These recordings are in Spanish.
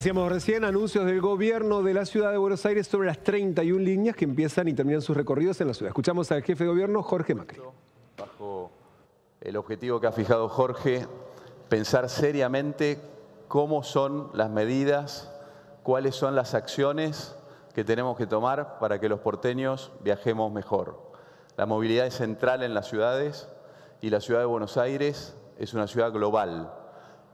Decíamos recién anuncios del gobierno de la ciudad de Buenos Aires sobre las 31 líneas que empiezan y terminan sus recorridos en la ciudad. Escuchamos al jefe de gobierno, Jorge Macri. Bajo el objetivo que ha fijado Jorge, pensar seriamente cómo son las medidas, cuáles son las acciones que tenemos que tomar para que los porteños viajemos mejor. La movilidad es central en las ciudades y la ciudad de Buenos Aires es una ciudad global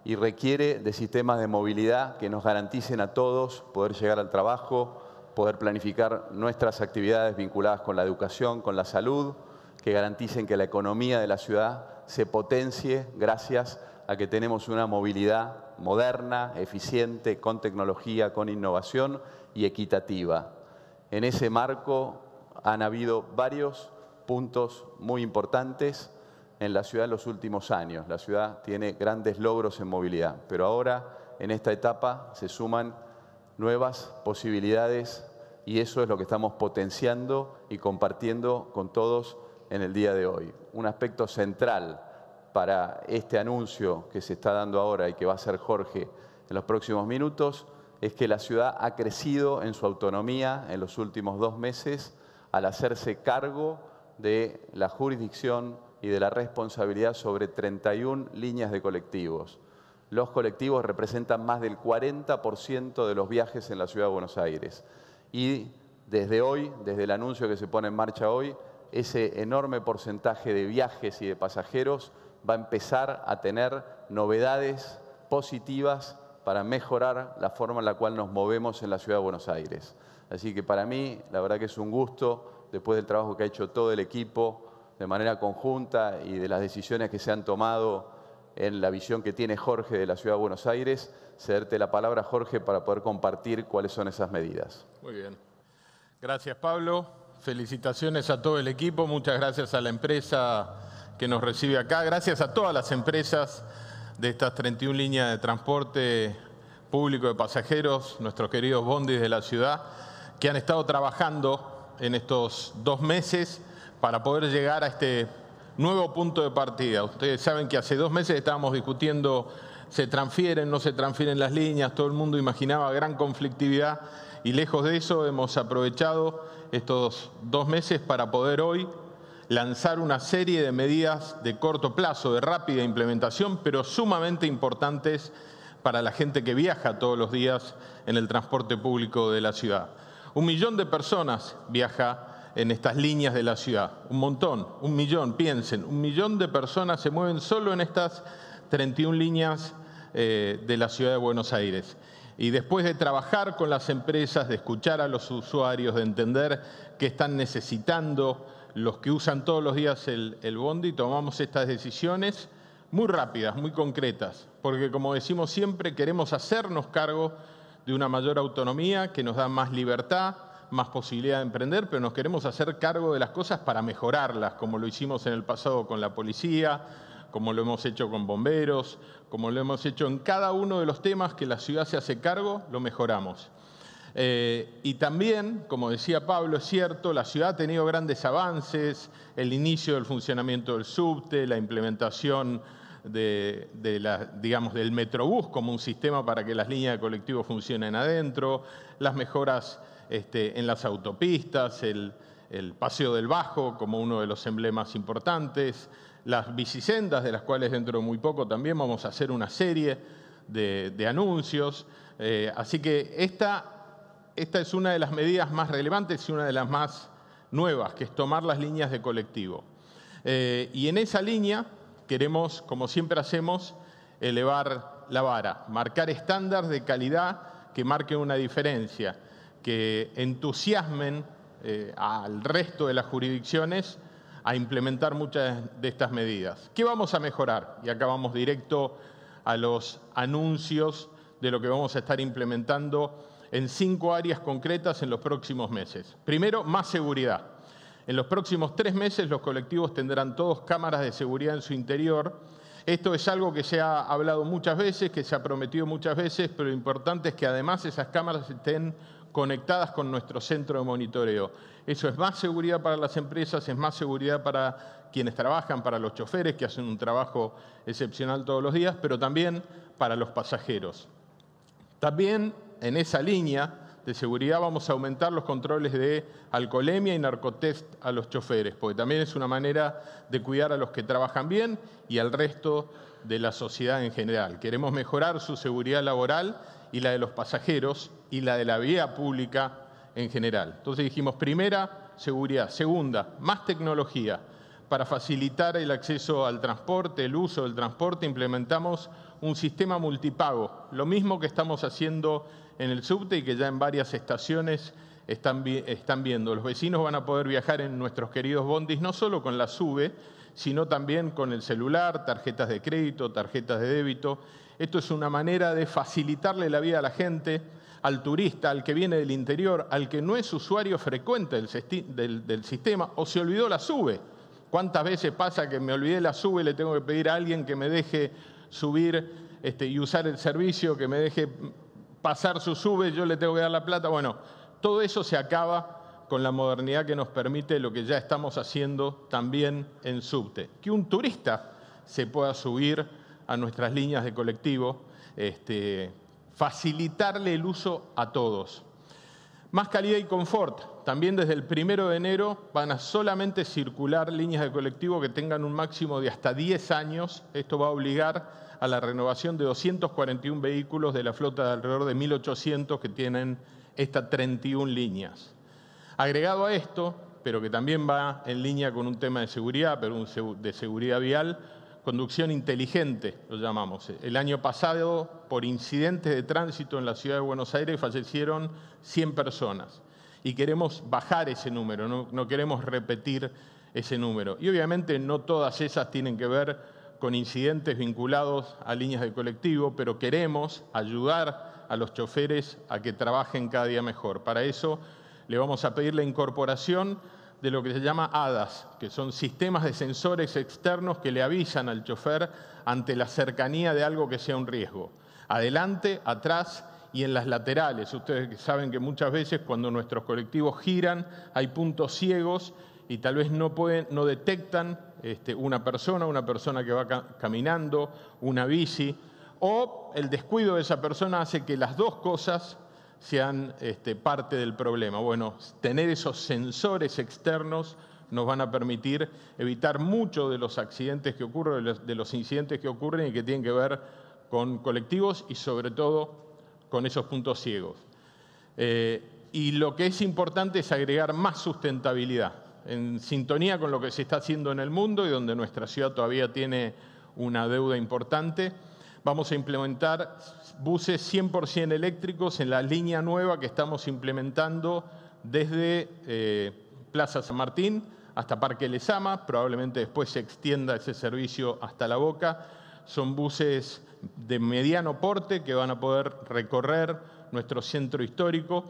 y requiere de sistemas de movilidad que nos garanticen a todos poder llegar al trabajo, poder planificar nuestras actividades vinculadas con la educación, con la salud, que garanticen que la economía de la ciudad se potencie gracias a que tenemos una movilidad moderna, eficiente, con tecnología, con innovación y equitativa. En ese marco han habido varios puntos muy importantes en la ciudad en los últimos años. La ciudad tiene grandes logros en movilidad, pero ahora en esta etapa se suman nuevas posibilidades y eso es lo que estamos potenciando y compartiendo con todos en el día de hoy. Un aspecto central para este anuncio que se está dando ahora y que va a hacer Jorge en los próximos minutos es que la ciudad ha crecido en su autonomía en los últimos dos meses al hacerse cargo de la jurisdicción y de la responsabilidad sobre 31 líneas de colectivos. Los colectivos representan más del 40% de los viajes en la Ciudad de Buenos Aires. Y desde hoy, desde el anuncio que se pone en marcha hoy, ese enorme porcentaje de viajes y de pasajeros va a empezar a tener novedades positivas para mejorar la forma en la cual nos movemos en la Ciudad de Buenos Aires. Así que para mí, la verdad que es un gusto, después del trabajo que ha hecho todo el equipo, de manera conjunta y de las decisiones que se han tomado en la visión que tiene Jorge de la Ciudad de Buenos Aires, cederte la palabra, Jorge, para poder compartir cuáles son esas medidas. Muy bien. Gracias, Pablo. Felicitaciones a todo el equipo. Muchas gracias a la empresa que nos recibe acá. Gracias a todas las empresas de estas 31 líneas de transporte público de pasajeros, nuestros queridos bondis de la ciudad, que han estado trabajando en estos dos meses para poder llegar a este nuevo punto de partida. Ustedes saben que hace dos meses estábamos discutiendo se transfieren, no se transfieren las líneas, todo el mundo imaginaba gran conflictividad y lejos de eso hemos aprovechado estos dos meses para poder hoy lanzar una serie de medidas de corto plazo, de rápida implementación, pero sumamente importantes para la gente que viaja todos los días en el transporte público de la ciudad. Un millón de personas viaja en estas líneas de la ciudad. Un montón, un millón, piensen, un millón de personas se mueven solo en estas 31 líneas eh, de la ciudad de Buenos Aires. Y después de trabajar con las empresas, de escuchar a los usuarios, de entender qué están necesitando los que usan todos los días el, el bondi, tomamos estas decisiones muy rápidas, muy concretas, porque como decimos siempre, queremos hacernos cargo de una mayor autonomía que nos da más libertad, más posibilidad de emprender, pero nos queremos hacer cargo de las cosas para mejorarlas, como lo hicimos en el pasado con la policía, como lo hemos hecho con bomberos, como lo hemos hecho en cada uno de los temas que la ciudad se hace cargo, lo mejoramos. Eh, y también, como decía Pablo, es cierto, la ciudad ha tenido grandes avances, el inicio del funcionamiento del subte, la implementación del Metrobús como un sistema para que las líneas de colectivo funcionen adentro, las mejoras este, en las autopistas, el, Paseo del Bajo como uno de los emblemas importantes, las bicisendas, de las cuales dentro de muy poco también vamos a hacer una serie de, anuncios. Eh, así que esta, esta es una de las medidas más relevantes y una de las más nuevas, que es tomar las líneas de colectivo. Eh, y en esa línea queremos, como siempre hacemos, elevar la vara, marcar estándares de calidad que marquen una diferencia que entusiasmen eh, al resto de las jurisdicciones a implementar muchas de estas medidas. ¿Qué vamos a mejorar? Y acá vamos directo a los anuncios de lo que vamos a estar implementando en cinco áreas concretas en los próximos meses. Primero, más seguridad. En los próximos tres meses los colectivos tendrán todos cámaras de seguridad en su interior. Esto es algo que se ha hablado muchas veces, que se ha prometido muchas veces, pero lo importante es que además esas cámaras estén conectadas con nuestro centro de monitoreo. Eso es más seguridad para las empresas, es más seguridad para quienes trabajan, para los choferes que hacen un trabajo excepcional todos los días, pero también para los pasajeros. También en esa línea de seguridad vamos a aumentar los controles de alcoholemia y narcotest a los choferes, porque también es una manera de cuidar a los que trabajan bien y al resto de la sociedad en general. Queremos mejorar su seguridad laboral y la de los pasajeros y la de la vía pública en general. Entonces dijimos, primera, seguridad. Segunda, más tecnología. Para facilitar el acceso al transporte, el uso del transporte, implementamos un sistema multipago, lo mismo que estamos haciendo en el subte y que ya en varias estaciones están, están viendo. Los vecinos van a poder viajar en nuestros queridos bondis no solo con la SUBE, sino también con el celular, tarjetas de crédito, tarjetas de débito. Esto es una manera de facilitarle la vida a la gente, al turista, al que viene del interior, al que no es usuario frecuente del, sistema o se olvidó la SUBE. ¿Cuántas veces pasa que me olvidé la SUBE y le tengo que pedir a alguien que me deje subir este, y usar el servicio, que me deje pasar su sube, yo le tengo que dar la plata. Bueno, todo eso se acaba con la modernidad que nos permite lo que ya estamos haciendo también en subte. Que un turista se pueda subir a nuestras líneas de colectivo, este, facilitarle el uso a todos. Más calidad y confort. También desde el primero de enero van a solamente circular líneas de colectivo que tengan un máximo de hasta 10 años. Esto va a obligar a la renovación de 241 vehículos de la flota de alrededor de 1.800 que tienen estas 31 líneas. Agregado a esto, pero que también va en línea con un tema de seguridad, pero de seguridad vial, conducción inteligente, lo llamamos. El año pasado, por incidentes de tránsito en la ciudad de Buenos Aires, fallecieron 100 personas. Y queremos bajar ese número, no, no queremos repetir ese número. Y obviamente no todas esas tienen que ver con incidentes vinculados a líneas de colectivo, pero queremos ayudar a los choferes a que trabajen cada día mejor. Para eso le vamos a pedir la incorporación de lo que se llama ADAS, que son sistemas de sensores externos que le avisan al chofer ante la cercanía de algo que sea un riesgo. Adelante, atrás y en las laterales. Ustedes saben que muchas veces cuando nuestros colectivos giran hay puntos ciegos y tal vez no, pueden, no detectan este, una persona, una persona que va caminando, una bici, o el descuido de esa persona hace que las dos cosas sean este, parte del problema. Bueno, tener esos sensores externos nos van a permitir evitar muchos de los accidentes que ocurren, de los incidentes que ocurren y que tienen que ver con colectivos y sobre todo con esos puntos ciegos. Eh, y lo que es importante es agregar más sustentabilidad en sintonía con lo que se está haciendo en el mundo y donde nuestra ciudad todavía tiene una deuda importante. Vamos a implementar buses 100% eléctricos en la línea nueva que estamos implementando desde eh, Plaza San Martín hasta Parque Lezama, probablemente después se extienda ese servicio hasta La Boca. Son buses de mediano porte que van a poder recorrer nuestro centro histórico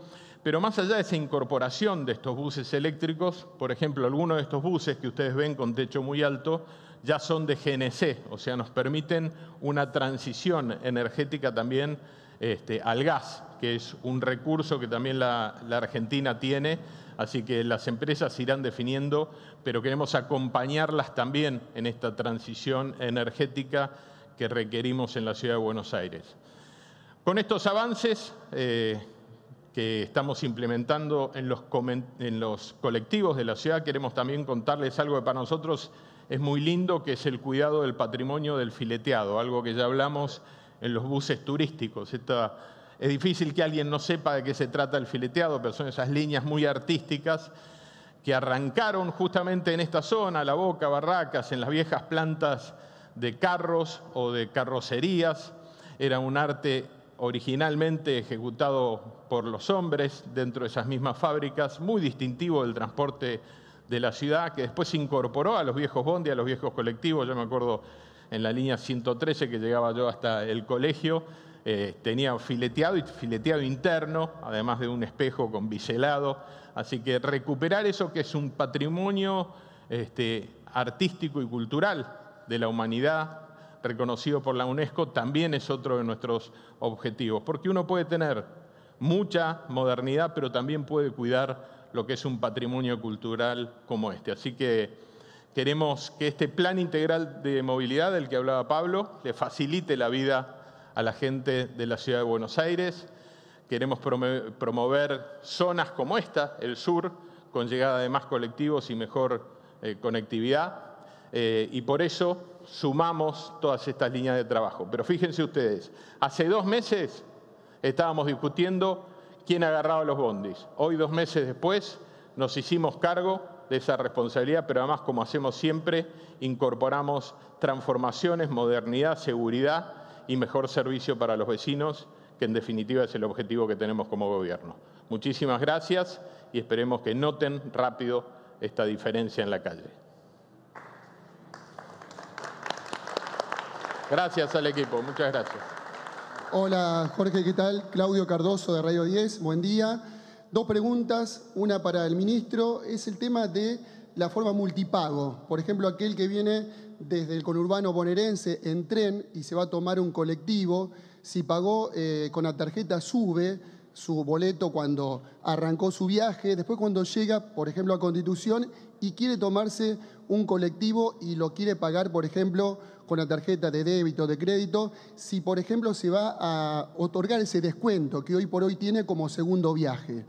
pero más allá de esa incorporación de estos buses eléctricos, por ejemplo, algunos de estos buses que ustedes ven con techo muy alto ya son de GNC, o sea, nos permiten una transición energética también este, al gas, que es un recurso que también la, Argentina tiene, así que las empresas irán definiendo, pero queremos acompañarlas también en esta transición energética que requerimos en la ciudad de Buenos Aires. Con estos avances, eh, que estamos implementando en los, en los colectivos de la ciudad, queremos también contarles algo que para nosotros es muy lindo, que es el cuidado del patrimonio del fileteado, algo que ya hablamos en los buses turísticos. es difícil que alguien no sepa de qué se trata el fileteado, pero son esas líneas muy artísticas que arrancaron justamente en esta zona, La Boca, Barracas, en las viejas plantas de carros o de carrocerías. Era un arte originalmente ejecutado por los hombres dentro de esas mismas fábricas, muy distintivo del transporte de la ciudad, que después se incorporó a los viejos bondi, a los viejos colectivos. Yo me acuerdo en la línea 113 que llegaba yo hasta el colegio, eh, tenía fileteado y fileteado interno, además de un espejo con biselado. Así que recuperar eso que es un patrimonio este, artístico y cultural de la humanidad, reconocido por la UNESCO, también es otro de nuestros objetivos, porque uno puede tener mucha modernidad, pero también puede cuidar lo que es un patrimonio cultural como este. Así que queremos que este plan integral de movilidad del que hablaba Pablo le facilite la vida a la gente de la ciudad de Buenos Aires. Queremos promover zonas como esta, el sur, con llegada de más colectivos y mejor eh, conectividad. Eh, y por eso sumamos todas estas líneas de trabajo. Pero fíjense ustedes, hace dos meses estábamos discutiendo quién agarraba los bondis. Hoy, dos meses después, nos hicimos cargo de esa responsabilidad, pero además, como hacemos siempre, incorporamos transformaciones, modernidad, seguridad y mejor servicio para los vecinos, que en definitiva es el objetivo que tenemos como gobierno. Muchísimas gracias y esperemos que noten rápido esta diferencia en la calle. Gracias al equipo, muchas gracias. Hola Jorge, ¿qué tal? Claudio Cardoso de Radio 10, buen día. Dos preguntas, una para el ministro, es el tema de la forma multipago. Por ejemplo, aquel que viene desde el conurbano bonaerense en tren y se va a tomar un colectivo, si pagó eh, con la tarjeta SUBE su boleto cuando arrancó su viaje, después cuando llega, por ejemplo, a Constitución y quiere tomarse un colectivo y lo quiere pagar, por ejemplo, con la tarjeta de débito, de crédito, si, por ejemplo, se va a otorgar ese descuento que hoy por hoy tiene como segundo viaje.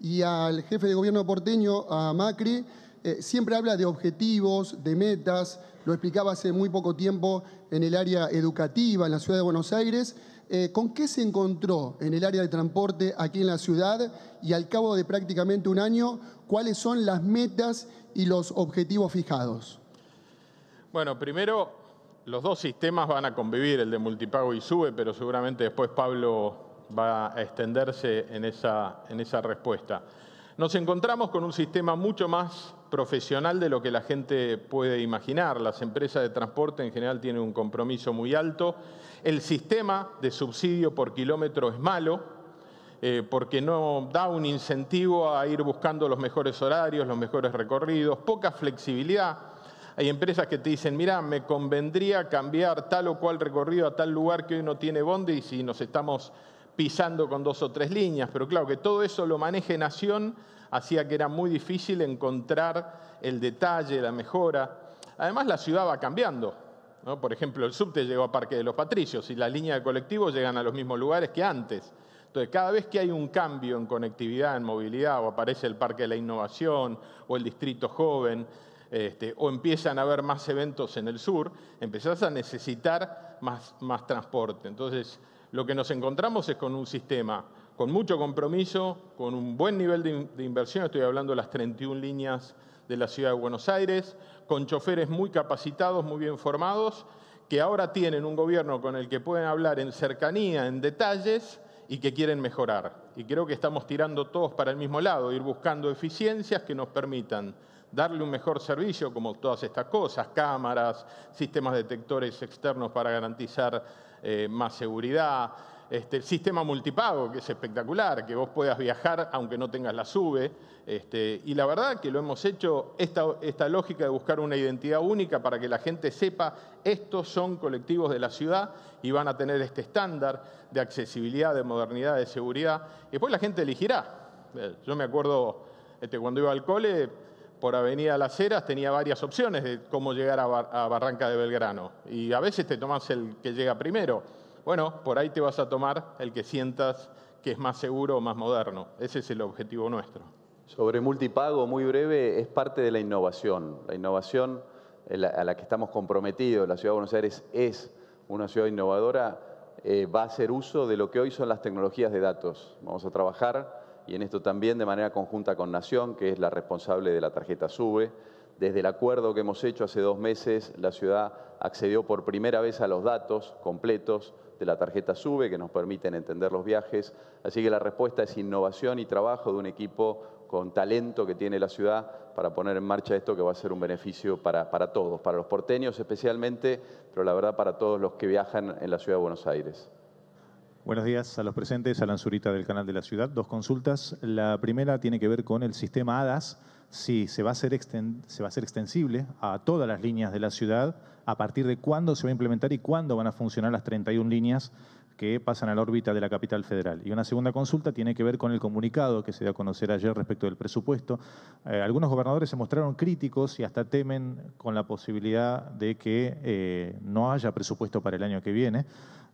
Y al jefe de gobierno porteño, a Macri, eh, siempre habla de objetivos, de metas, lo explicaba hace muy poco tiempo en el área educativa en la ciudad de Buenos Aires. Eh, ¿Con qué se encontró en el área de transporte aquí en la ciudad y al cabo de prácticamente un año, cuáles son las metas y los objetivos fijados? Bueno, primero, los dos sistemas van a convivir, el de multipago y sube, pero seguramente después Pablo va a extenderse en esa, en esa respuesta. Nos encontramos con un sistema mucho más profesional de lo que la gente puede imaginar. Las empresas de transporte en general tienen un compromiso muy alto. El sistema de subsidio por kilómetro es malo eh, porque no da un incentivo a ir buscando los mejores horarios, los mejores recorridos, poca flexibilidad. Hay empresas que te dicen, mira, me convendría cambiar tal o cual recorrido a tal lugar que hoy no tiene bondi y nos estamos pisando con dos o tres líneas, pero claro que todo eso lo maneje Nación hacía que era muy difícil encontrar el detalle, la mejora. Además la ciudad va cambiando. Por ejemplo, el subte llegó a Parque de los Patricios y las líneas de colectivos llegan a los mismos lugares que antes. Entonces, cada vez que hay un cambio en conectividad, en movilidad, o aparece el Parque de la Innovación o el Distrito Joven, este, o empiezan a haber más eventos en el sur, empezás a necesitar más, más transporte. Entonces, lo que nos encontramos es con un sistema con mucho compromiso, con un buen nivel de, inversión, estoy hablando de las 31 líneas de la ciudad de Buenos Aires, con choferes muy capacitados, muy bien formados, que ahora tienen un gobierno con el que pueden hablar en cercanía, en detalles, y que quieren mejorar. Y creo que estamos tirando todos para el mismo lado, ir buscando eficiencias que nos permitan darle un mejor servicio, como todas estas cosas, cámaras, sistemas detectores externos para garantizar eh, más seguridad, este, el sistema multipago, que es espectacular, que vos puedas viajar aunque no tengas la SUBE. Este, y la verdad que lo hemos hecho, esta, esta lógica de buscar una identidad única para que la gente sepa, estos son colectivos de la ciudad y van a tener este estándar de accesibilidad, de modernidad, de seguridad. Y después la gente elegirá. Eh, yo me acuerdo este, cuando iba al cole, por Avenida Las Heras tenía varias opciones de cómo llegar a, Barranca de Belgrano. Y a veces te tomas el que llega primero. Bueno, por ahí te vas a tomar el que sientas que es más seguro o más moderno. Ese es el objetivo nuestro. Sobre multipago, muy breve, es parte de la innovación. La innovación a la que estamos comprometidos, la Ciudad de Buenos Aires es una ciudad innovadora, eh, va a hacer uso de lo que hoy son las tecnologías de datos. Vamos a trabajar y en esto también de manera conjunta con Nación, que es la responsable de la tarjeta SUBE. Desde el acuerdo que hemos hecho hace dos meses, la ciudad accedió por primera vez a los datos completos de la tarjeta SUBE que nos permiten entender los viajes. Así que la respuesta es innovación y trabajo de un equipo con talento que tiene la ciudad para poner en marcha esto que va a ser un beneficio para, para todos, para los porteños especialmente, pero la verdad para todos los que viajan en la ciudad de Buenos Aires. Buenos días a los presentes, Alan Zurita del Canal de la Ciudad. Dos consultas. La primera tiene que ver con el sistema ADAS, si se va, a ser se va a extensible a todas las líneas de la ciudad, a partir de cuándo se va a implementar y cuándo van a funcionar las 31 líneas que pasan a la órbita de la capital federal. Y una segunda consulta tiene que ver con el comunicado que se dio a conocer ayer respecto del presupuesto. Eh, algunos gobernadores se mostraron críticos y hasta temen con la posibilidad de que eh, no haya presupuesto para el año que viene.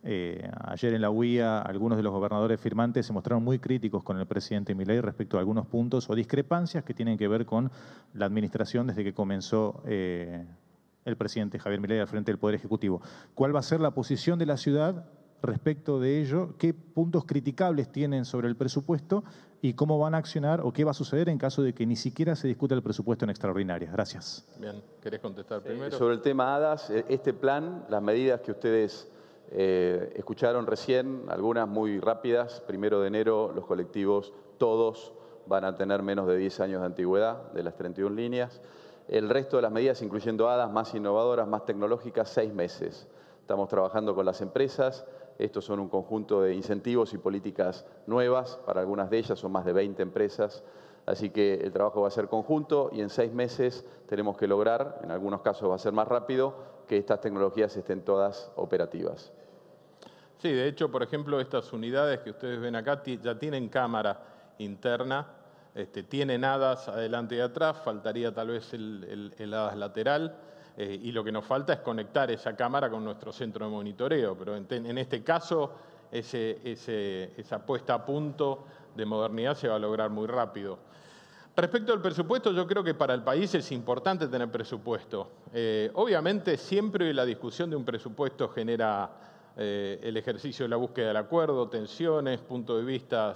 Eh, ayer en la UIA algunos de los gobernadores firmantes se mostraron muy críticos con el presidente Milei respecto a algunos puntos o discrepancias que tienen que ver con la administración desde que comenzó el presidente Javier Milei al frente del Poder Ejecutivo. ¿Cuál va a ser la posición de la ciudad respecto de ello? ¿Qué puntos criticables tienen sobre el presupuesto y cómo van a accionar o qué va a suceder en caso de que ni siquiera se discuta el presupuesto en extraordinarias? Gracias. Bien, ¿querés contestar primero? sobre el tema HADAS, e, este plan, las medidas que ustedes eh, escucharon recién, algunas muy rápidas, primero de enero los colectivos todos van a tener menos de 10 años de antigüedad de las 31 líneas. El resto de las medidas, incluyendo HADAS, más innovadoras, más tecnológicas, seis meses. Estamos trabajando con las empresas. Estos son un conjunto de incentivos y políticas nuevas. Para algunas de ellas son más de 20 empresas. Así que el trabajo va a ser conjunto y en seis meses tenemos que lograr, en algunos casos va a ser más rápido, que estas tecnologías estén todas operativas. Sí, de hecho, por ejemplo, estas unidades que ustedes ven acá ya tienen cámara interna este, tienen hadas adelante y atrás, faltaría tal vez el, hadas lateral, eh, y lo que nos falta es conectar esa cámara con nuestro centro de monitoreo, pero en, este caso esa puesta a punto de modernidad se va a lograr muy rápido. Respecto al presupuesto, yo creo que para el país es importante tener presupuesto. Eh, obviamente siempre la discusión de un presupuesto genera eh, el ejercicio de la búsqueda del acuerdo, tensiones, puntos de vista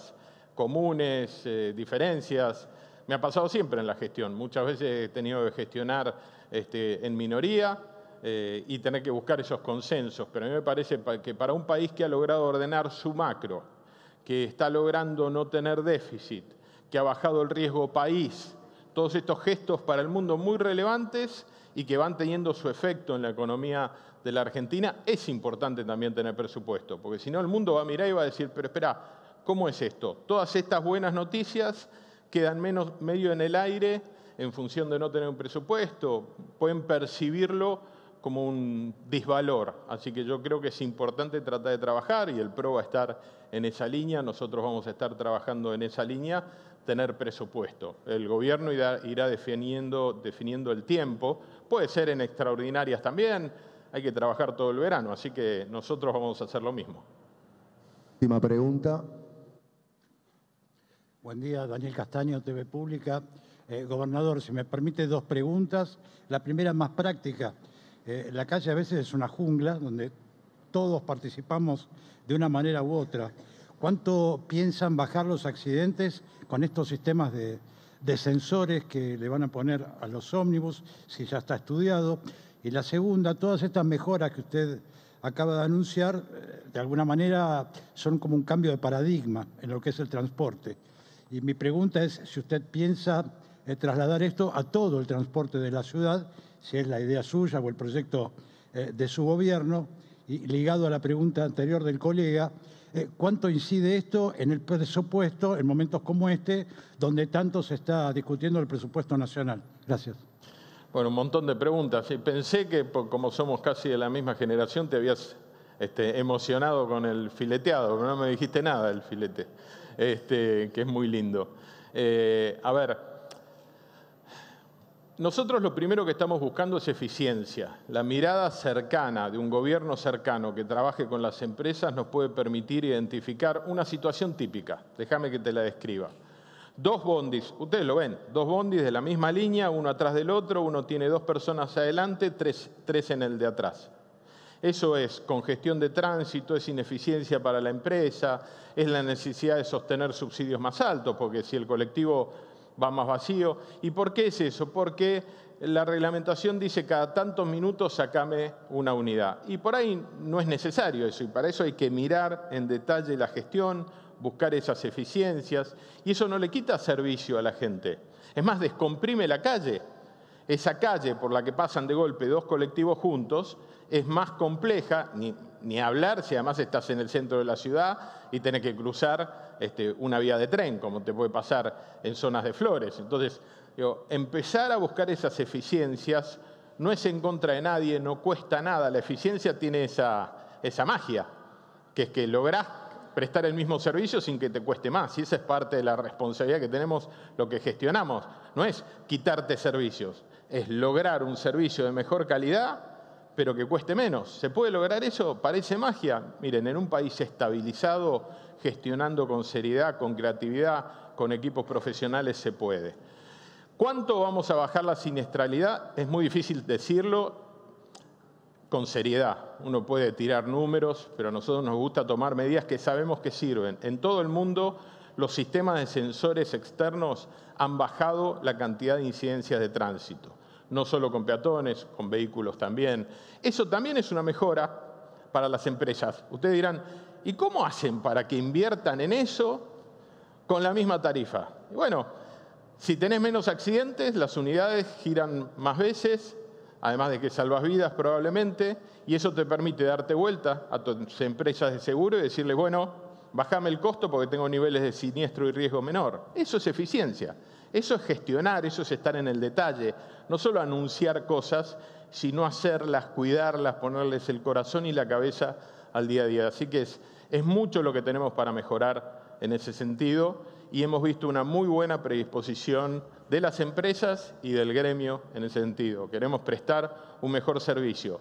comunes, diferencias. Me ha pasado siempre en la gestión. Muchas veces he tenido que gestionar este, en minoría eh, y tener que buscar esos consensos. Pero a mí me parece que para un país que ha logrado ordenar su macro, que está logrando no tener déficit, que ha bajado el riesgo país, todos estos gestos para el mundo muy relevantes y que van teniendo su efecto en la economía de la Argentina, es importante también tener presupuesto, porque si no el mundo va a mirar y va a decir, pero espera, ¿Cómo es esto? Todas estas buenas noticias quedan medio en el aire en función de no tener un presupuesto, pueden percibirlo como un disvalor. Así que yo creo que es importante tratar de trabajar y el PRO va a estar en esa línea, nosotros vamos a estar trabajando en esa línea, tener presupuesto. El gobierno irá, irá definiendo, definiendo el tiempo, puede ser en extraordinarias también, hay que trabajar todo el verano, así que nosotros vamos a hacer lo mismo. Última pregunta, Buen día, Daniel Castaño, TV Pública. Eh, gobernador, si me permite dos preguntas. La primera más práctica. Eh, la calle a veces es una jungla donde todos participamos de una manera u otra. ¿Cuánto piensan bajar los accidentes con estos sistemas de, de sensores que le van a poner a los ómnibus, si ya está estudiado? Y la segunda, todas estas mejoras que usted acaba de anunciar, eh, de alguna manera son como un cambio de paradigma en lo que es el transporte. Y mi pregunta es si usted piensa trasladar esto a todo el transporte de la ciudad, si es la idea suya o el proyecto eh, de su gobierno. Y ligado a la pregunta anterior del colega, eh, ¿cuánto incide esto en el presupuesto en momentos como este, donde tanto se está discutiendo el presupuesto nacional? Gracias. Bueno, un montón de preguntas. pensé que como somos casi de la misma generación, te habías este, emocionado con el fileteado, pero no me dijiste nada del filete. Este, que es muy lindo. Eh, a ver, nosotros lo primero que estamos buscando es eficiencia. La mirada cercana de un gobierno cercano que trabaje con las empresas nos puede permitir identificar una situación típica. Déjame que te la describa. Dos bondis, ustedes lo ven, dos bondis de la misma línea, uno atrás del otro, uno tiene dos personas adelante, tres, tres en el de atrás. Eso es congestión de tránsito, es ineficiencia para la empresa, es la necesidad de sostener subsidios más altos, porque si el colectivo va más vacío. ¿Y por qué es eso? Porque la reglamentación dice cada tantos minutos sacame una unidad. Y por ahí no es necesario eso, y para eso hay que mirar en detalle la gestión, buscar esas eficiencias, y eso no le quita servicio a la gente. Es más, descomprime la calle. Esa calle por la que pasan de golpe dos colectivos juntos es más compleja, ni, hablar si además estás en el centro de la ciudad y tenés que cruzar este, una vía de tren, como te puede pasar en zonas de flores. Entonces, empezar a buscar esas eficiencias no es en contra de nadie, no cuesta nada. La eficiencia tiene esa, esa magia. que es que lográs prestar el mismo servicio sin que te cueste más. Y esa es parte de la responsabilidad que tenemos lo que gestionamos. No es quitarte servicios, es lograr un servicio de mejor calidad, pero que cueste menos. ¿Se puede lograr eso? Parece magia. Miren, en un país estabilizado, gestionando con seriedad, con creatividad, con equipos profesionales, se puede. ¿Cuánto vamos a bajar la siniestralidad? Es muy difícil decirlo con seriedad. Uno puede tirar números, pero a nosotros nos gusta tomar medidas que sabemos que sirven. En todo el mundo los sistemas de sensores externos han bajado la cantidad de incidencias de tránsito, no solo con peatones, con vehículos también. Eso también es una mejora para las empresas. Ustedes dirán, ¿y cómo hacen para que inviertan en eso con la misma tarifa? bueno, si tenés menos accidentes, las unidades giran más veces, además de que salvas vidas probablemente, y eso te permite darte vuelta a tus empresas de seguro y decirles, bueno, bájame el costo porque tengo niveles de siniestro y riesgo menor. Eso es eficiencia, eso es gestionar, eso es estar en el detalle, no solo anunciar cosas, sino hacerlas, cuidarlas, ponerles el corazón y la cabeza al día a día. Así que es, es mucho lo que tenemos para mejorar en ese sentido y hemos visto una muy buena predisposición de las empresas y del gremio en ese sentido. Queremos prestar un mejor servicio.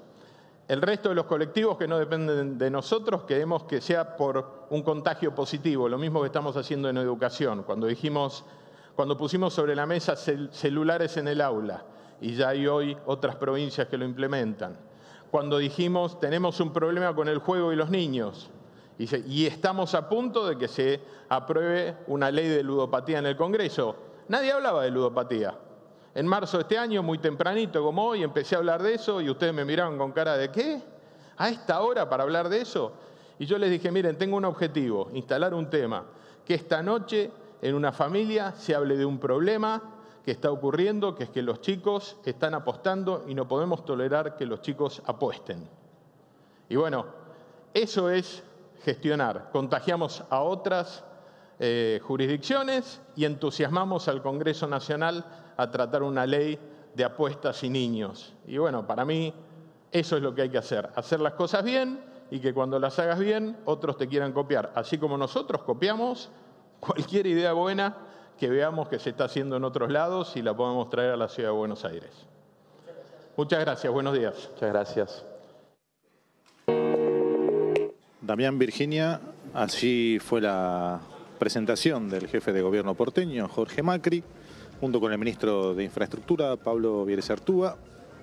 El resto de los colectivos que no dependen de nosotros queremos que sea por un contagio positivo, lo mismo que estamos haciendo en educación. Cuando dijimos, cuando pusimos sobre la mesa celulares en el aula, y ya hay hoy otras provincias que lo implementan. Cuando dijimos, tenemos un problema con el juego y los niños, y estamos a punto de que se apruebe una ley de ludopatía en el Congreso. Nadie hablaba de ludopatía. En marzo de este año, muy tempranito como hoy, empecé a hablar de eso y ustedes me miraron con cara de ¿qué? ¿A esta hora para hablar de eso? Y yo les dije, miren, tengo un objetivo, instalar un tema, que esta noche en una familia se hable de un problema que está ocurriendo, que es que los chicos están apostando y no podemos tolerar que los chicos apuesten. Y bueno, eso es gestionar. Contagiamos a otras eh, jurisdicciones y entusiasmamos al Congreso Nacional a tratar una ley de apuestas y niños. Y bueno, para mí eso es lo que hay que hacer, hacer las cosas bien y que cuando las hagas bien otros te quieran copiar, así como nosotros copiamos cualquier idea buena que veamos que se está haciendo en otros lados y la podemos traer a la ciudad de Buenos Aires. Muchas gracias, buenos días. Muchas gracias. Damián Virginia, así fue la presentación del jefe de gobierno porteño, Jorge Macri, junto con el ministro de Infraestructura, Pablo Vieres Artúa,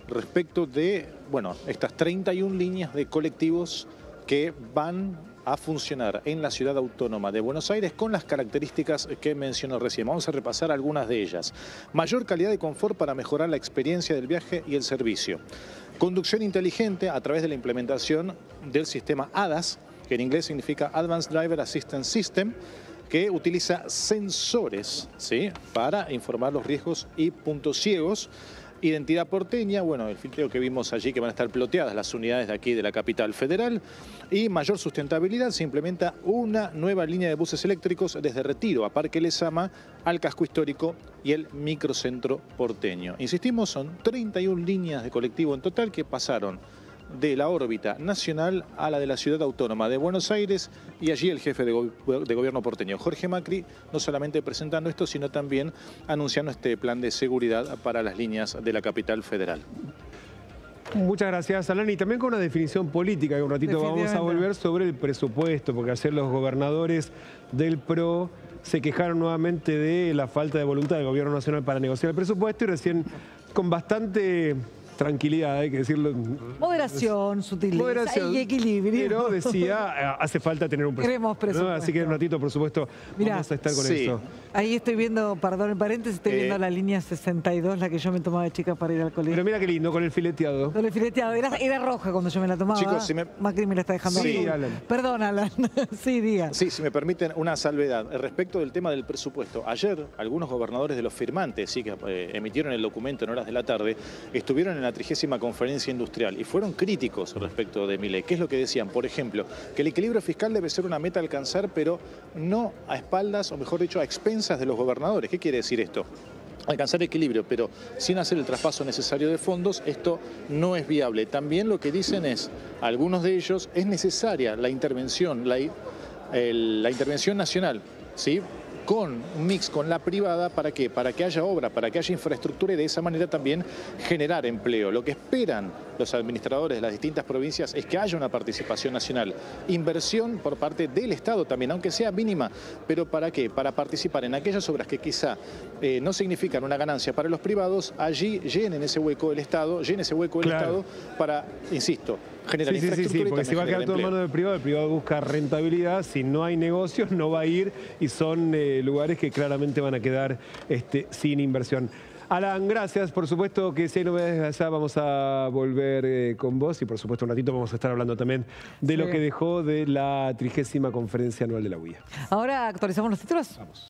respecto de, bueno, estas 31 líneas de colectivos que van a funcionar en la ciudad autónoma de Buenos Aires con las características que mencionó recién. Vamos a repasar algunas de ellas. Mayor calidad de confort para mejorar la experiencia del viaje y el servicio. Conducción inteligente a través de la implementación del sistema ADAS, que en inglés significa Advanced Driver Assistance System, que utiliza sensores ¿sí? para informar los riesgos y puntos ciegos. Identidad porteña, bueno, el filtro que vimos allí que van a estar ploteadas las unidades de aquí de la capital federal. Y mayor sustentabilidad, se implementa una nueva línea de buses eléctricos desde Retiro a Parque Lesama al casco histórico y el microcentro porteño. Insistimos, son 31 líneas de colectivo en total que pasaron de la órbita nacional a la de la ciudad autónoma de Buenos Aires y allí el jefe de, gobierno porteño, Jorge Macri, no solamente presentando esto, sino también anunciando este plan de seguridad para las líneas de la capital federal. Muchas gracias, Alan. Y también con una definición política, que un ratito vamos a volver sobre el presupuesto, porque ayer los gobernadores del PRO se quejaron nuevamente de la falta de voluntad del gobierno nacional para negociar el presupuesto y recién con bastante tranquilidad, hay que decirlo. Moderación, sutileza y equilibrio. Pero decía, eh, hace falta tener un presupuesto. presupuesto. Así que un ratito, por supuesto, vamos a estar con eso. Ahí estoy viendo, perdón en paréntesis, estoy viendo eh. la línea 62, la que yo me tomaba de chica para ir al colegio. Pero mira qué lindo, con el fileteado. Con el fileteado, era, roja cuando yo me la tomaba. Chicos, si me... Macri me la está dejando Sí, Alan. Perdón, Alan. sí, diga. Sí, si me permiten una salvedad. Respecto del tema del presupuesto, ayer algunos gobernadores de los firmantes, sí, que eh, emitieron el documento en horas de la tarde, estuvieron en la trigésima conferencia industrial y fueron críticos respecto de Milei. ¿Qué es lo que decían? Por ejemplo, que el equilibrio fiscal debe ser una meta a alcanzar, pero no a espaldas, o mejor dicho, a expensas de los gobernadores. ¿Qué quiere decir esto? alcanzar equilibrio, pero sin hacer el traspaso necesario de fondos, esto no es viable. También lo que dicen es, algunos de ellos, es necesaria la intervención, la, la intervención nacional, ¿sí? Con un mix con la privada, ¿para qué? Para que haya obra, para que haya infraestructura y de esa manera también generar empleo. Lo que esperan los administradores de las distintas provincias es que haya una participación nacional, inversión por parte del Estado también, aunque sea mínima, pero ¿para qué? Para participar en aquellas obras que quizá eh, no significan una ganancia para los privados, allí llenen ese hueco el Estado, llene ese hueco el Estado para, insisto, generar sí, sí, sí, porque si va a quedar todo en manos del privado, el privado busca rentabilidad, si no hay negocios no va a ir y son eh, lugares que claramente van a quedar este, sin inversión. Alan, gracias. Por supuesto que si hay novedades allá vamos a volver eh, con vos y por supuesto un ratito vamos a estar hablando también de lo que dejó de la trigésima conferencia anual de la UIA. Ahora actualizamos los títulos. Vamos.